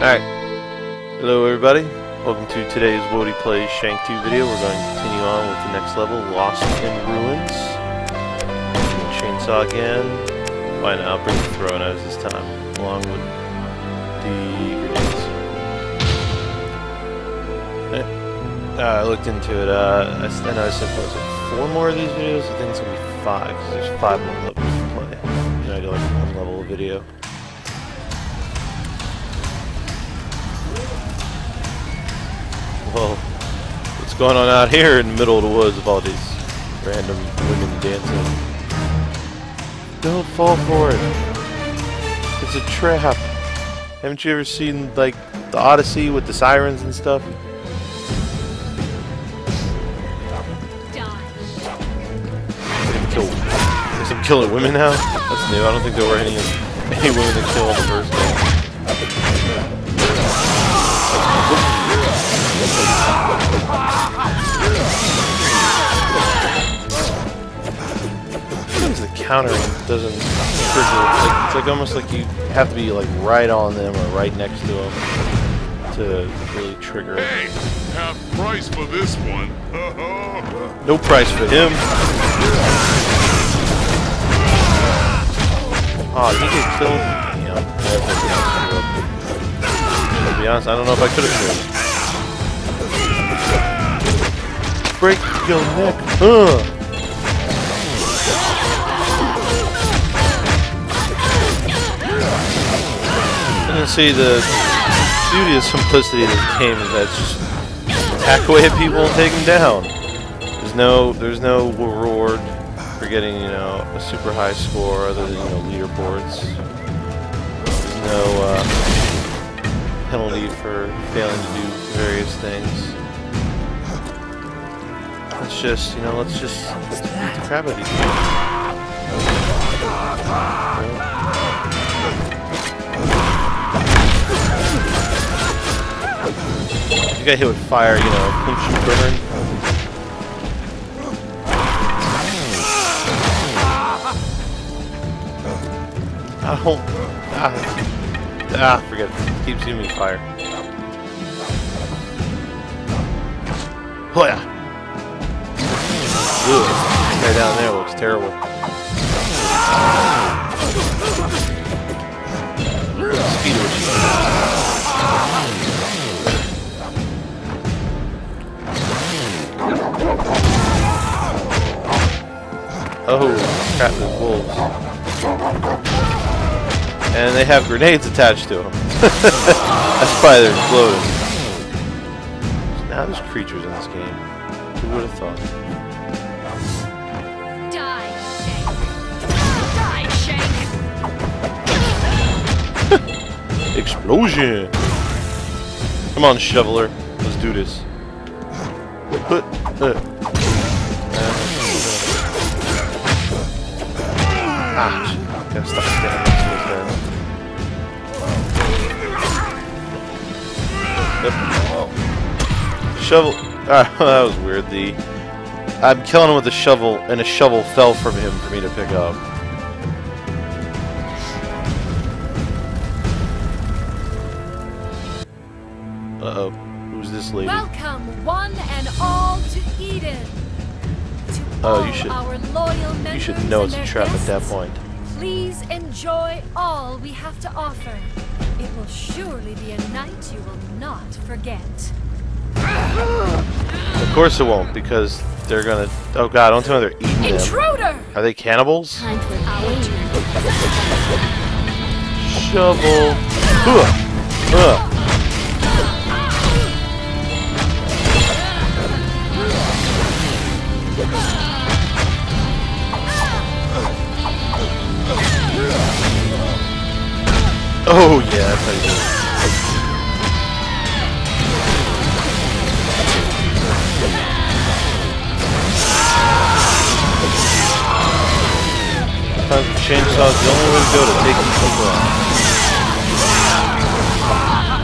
Alright. Hello everybody. Welcome to today's Woady Plays Shank 2 video. We're going to continue on with the next level, Lost in Ruins. Chainsaw again. Why not? Bring the throw knives this time, along with the grenades. Eh, uh, I looked into it. Uh, I, know I said was it four more of these videos. I think it's going to be five, because there's five more levels to play. And I do like one level of video. Well, what's going on out here in the middle of the woods with all these random women dancing? Don't fall for it. It's a trap. Haven't you ever seen, like, the Odyssey with the sirens and stuff? I'm killing women now? That's new. I don't think there were any, any women to kill the first game. Countering doesn't trigger. Like, it's like almost like you have to be like right on them or right next to them to really trigger it. Hey, half price for this one. No price for him. Oh, he get killed? Damn. To be honest, I don't know if I could have killed him. Break your neck. Ugh. Then see the beauty of simplicity of this game is that it's just hack away at people and take them down. There's no there's no reward for getting you know a super high score other than you know leaderboards. There's no uh, penalty for failing to do various things. Let's just you know let's just let's beat the crap out of these people. You got hit with fire, you know, punch and burn. I don't. Ah, ah, forget it. Keeps giving me fire. Oh yeah. Ugh, guy down there looks terrible. Speed Oh, crap, there's wolves. And they have grenades attached to them. That's why they're exploding. Now there's creatures in this game. Who would have thought? Explosion! Come on, shoveler. Let's do this. Put, Ah. Yep. Shovel. Ah, that was weird. The I'm killing him with a shovel, and a shovel fell from him for me to pick up. Lady? Welcome, one and all, to Eden. To Oh, you should- Our loyal members You should know it's a their trap at that point. Please enjoy all we have to offer. It will surely be a night you will not forget. Of course it won't, because they're gonna. Oh god, don't tell me they're eating them. Intruder! Are they cannibals? Time for our turn. Shovel. Ugh. Ugh. Oh yeah, that's how you do it. Sometimes the chainsaw's the only way to go to take people out.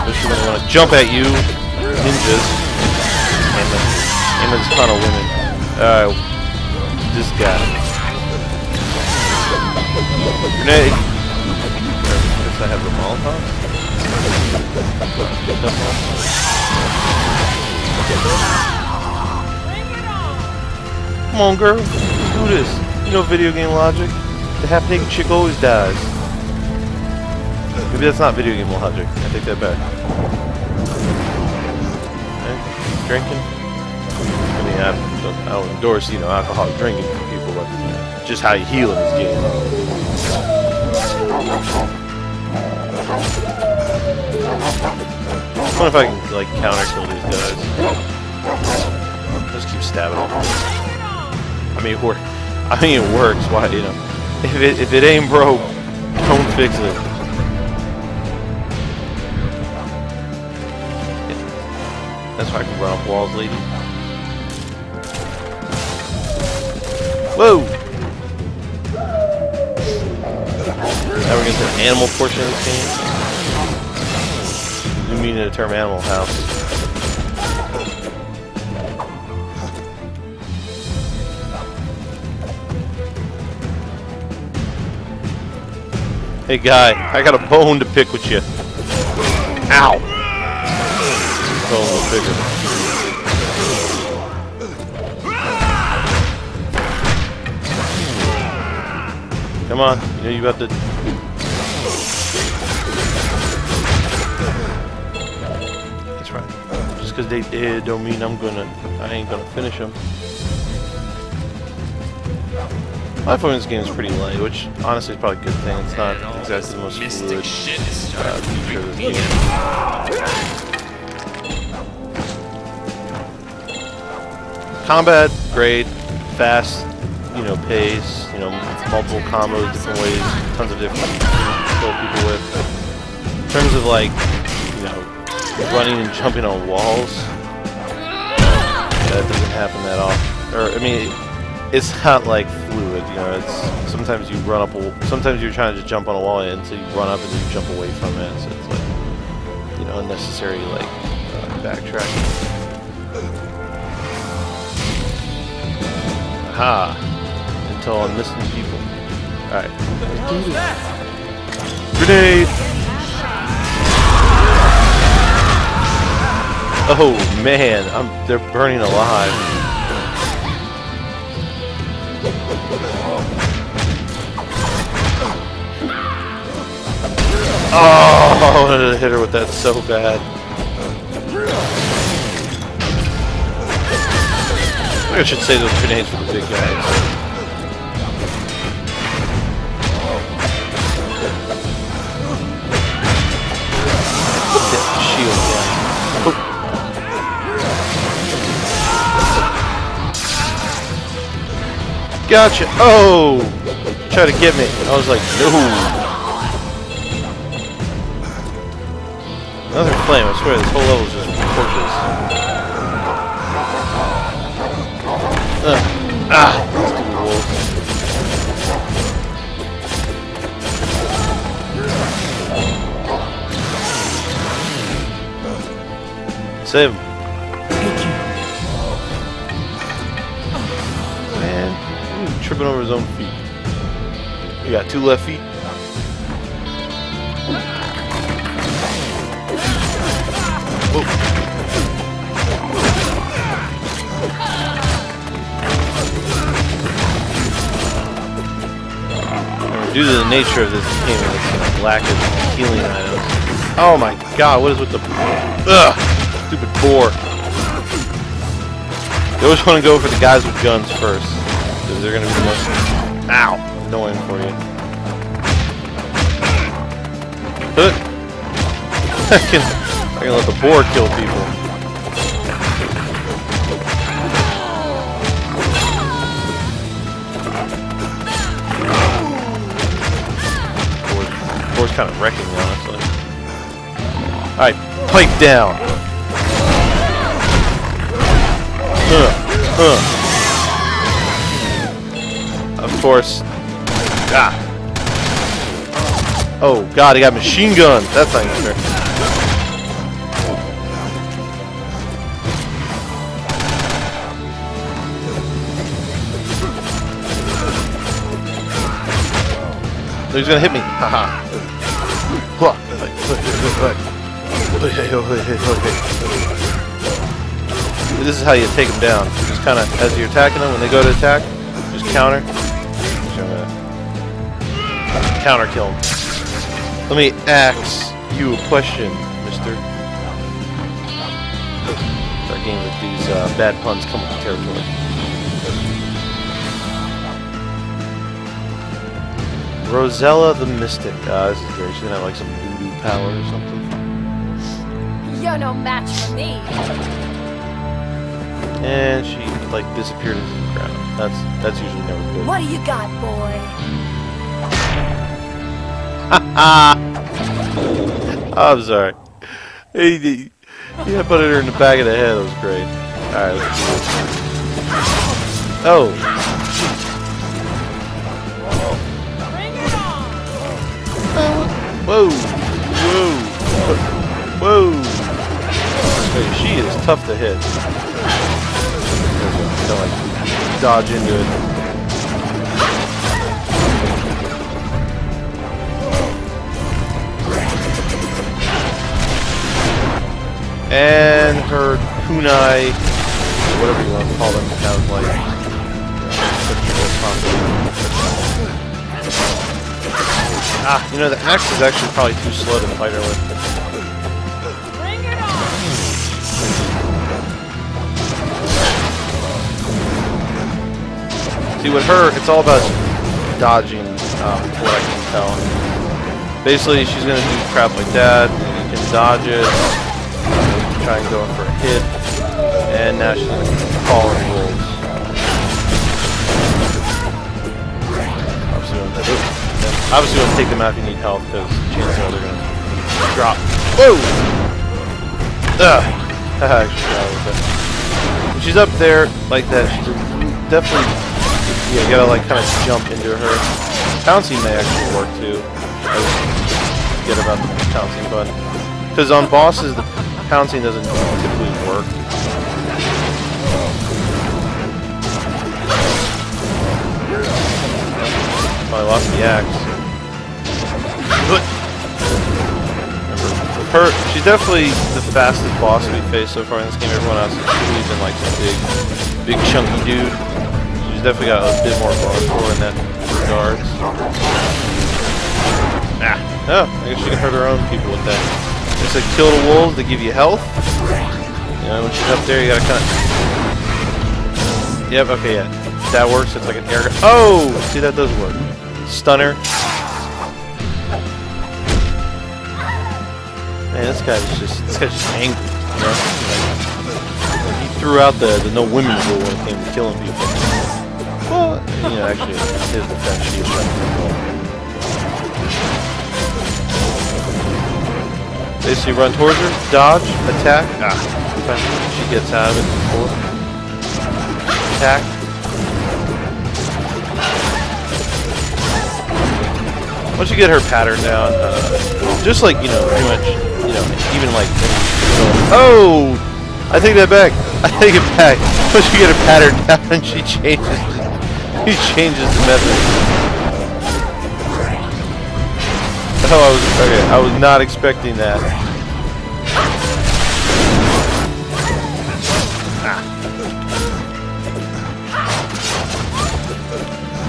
Especially when they want to jump at you, ninjas. It, this kind of women. Alright, this guy. Grenade! I have the Molotov? Come on, girl. Do this. You know video game logic. The half-naked chick always dies. Maybe that's not video game logic. I take that back. Okay. Drinking. I mean, I don't, I don't endorse, you know, alcoholic drinking for people, but you know, just how you heal in this game. I wonder if I can, like, counter kill these guys. Just keep stabbing them. I mean, it work. I mean, it works. Why, you know, if it if it ain't broke, don't fix it. That's why I can run up walls, lady. Whoa! Now we're getting to the animal portion of this game. You mean the term animal house. Hey guy, I got a bone to pick with you. Ow! Bone little bigger. Come on, you know you about to. Because they did don't mean I'm gonna. I ain't gonna finish them. My phone in this game is pretty light, which honestly is probably a good thing. It's not exactly the most fluid shit is uh, feature of this game. Combat, great, fast, you know, pace, you know, multiple combos, different ways, tons of different things to kill people with. In terms of like, you know, running and jumping on walls, that doesn't happen that often. Or I mean, it's not like fluid, you know. It's sometimes you run up, a, sometimes you're trying to just jump on a wall until you run up and then you jump away from it. So it's like, you know, unnecessary like uh, backtracking. Aha! Until I'm missing people. Alright. Grenade! Oh man, I'm they're burning alive. Oh, I wanted to hit her with that so bad. I should say those grenades for the big guys. Gotcha! Oh! Try to get me. I was like, no. Another flame, I swear, this whole level is just torches. Ugh. Ah! Save him. Tripping over his own feet. You got two left feet. Whoa. Due to the nature of this game, know, lack of healing items. Oh my god, what is with the... Ugh! Stupid boar. You always want to go for the guys with guns first. Because they're going to be the most... Ow! Annoying for you. I can, I can let the boar kill people. Boar's kind of wrecking me, honestly. Alright, pipe down. Huh, huh. Course. Ah. Oh god, he got machine guns. That's not even fair. He's gonna hit me. Haha. This is how you take them down. Just kind of, as you're attacking them, when they go to attack, just counter. Counter kill. Let me ask you a question, mister. Start games with these uh, bad puns come with the territory. Rosella the Mystic. Uh, this is great. She's gonna have like some voodoo power or something. You're no match for me. And she like disappeared into the ground. That's that's usually never good. What do you got, boy? I'm sorry. He, he, yeah, put her in the back of the head. That was great. All right, let's. Oh, whoa, whoa, whoa. Wait, she is tough to hit. Don't like dodge into it. Her kunai, whatever you want to call them, have like. Ah, you know the axe is actually probably too slow to fight her with. See, with her, it's all about dodging, um, what I can tell. Basically, she's gonna do crap like that, and you can dodge it, try and go in for a hit, and now she's gonna fall in rolls. Obviously, want to, obviously, want to take them out if you need help, because chances are they're gonna drop. Whoa! Ugh! She's up there like that, she's definitely yeah, you gotta like kind of jump into her. Pouncing may actually work too. I forget about the pouncing button. Because on bosses, the pouncing doesn't typically work. Oh, I lost the axe. Her, she's definitely the fastest boss we've faced so far in this game. Everyone else has really been like some big, big chunky dude. She's definitely got a bit more hardcore in that regards. Ah, oh, I guess she can hurt her own people with that. Just like kill the wolves, they give you health. Know, when she's up there, you gotta kind of. Yep. Okay. Yeah. That works. It's like an air. Oh, see that does work. Stunner. Man, this guy's just this guy's just angry. You know? Like, he threw out the the no women rule when it came to killing people. Well, you know, actually, his defense. She was Basically, run towards her, dodge, attack. Ah, she gets out of it before. Attack. Once you get her pattern down, uh, just like you know, pretty much, you know, even like, oh, I take that back. I take it back. Once you get her pattern down, she changes, he changes the method. Oh, I was okay. I was not expecting that.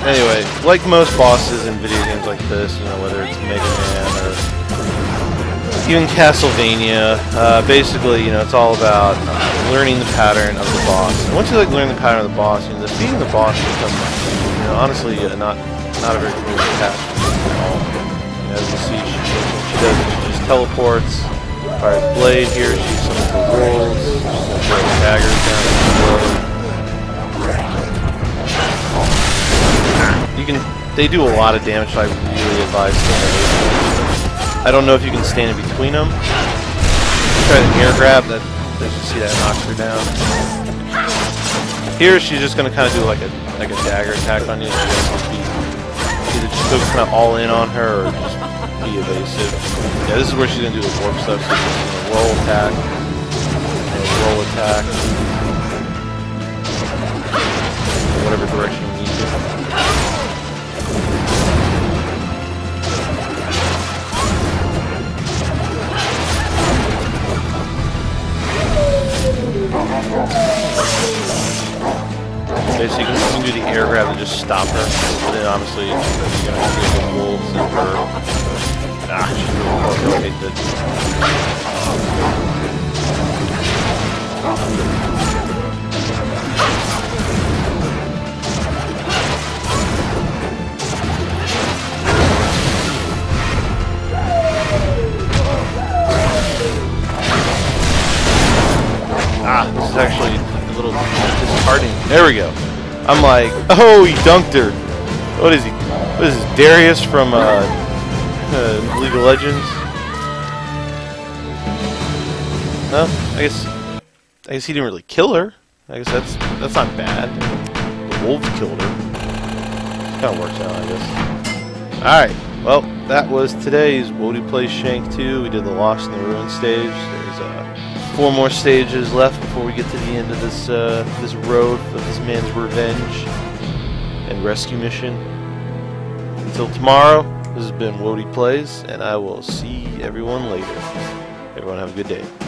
Anyway, like most bosses in video games like this, you know, whether it's Mega Man or even Castlevania, uh, basically, you know, it's all about uh, learning the pattern of the boss. And once you like learn the pattern of the boss, you know, defeating the boss becomes, you know, honestly, uh, not not a very cool task. Know, as you see, she, she does. She just teleports, fires blade here. She summons the wolves. She's gonna throw daggers down at the world. You can. They do a lot of damage, so I really advise them. I don't know if you can stand in between them. Try the air grab. That as you see that knocks her down. Here she's just gonna kind of do like a like a dagger attack on you. Either just go kind of all in on her or just be evasive. Yeah, this is where she's gonna do the warp stuff. So she's gonna roll attack roll attack. Ah, this is actually a little disheartening. There we go. I'm like, oh, he dunked her. What is he? What is this, Darius from uh, uh, League of Legends? No, I guess, I guess he didn't really kill her. I guess that's that's not bad. The wolves killed her. Kind of works out, I guess. All right. Well, that was today's Woady Plays Shank 2. We did the Lost in the Ruin stage. There's uh, four more stages left before we get to the end of this uh, this road of this man's revenge and rescue mission. Until tomorrow, this has been Woady Plays, and I will see everyone later. Everyone have a good day.